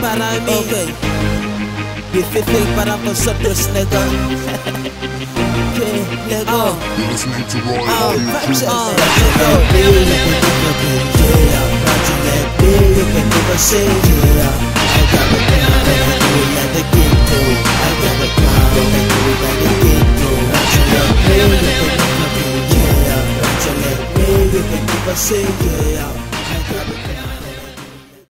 para mí. Okay. Difícil para vosotros, nego. yeah, nego. Oh. oh, oh, oh, oh, oh, Oh, vibes on. Yeah, I'm oh, oh, oh, oh, oh, oh, oh, oh, oh, vida que é passei yeah.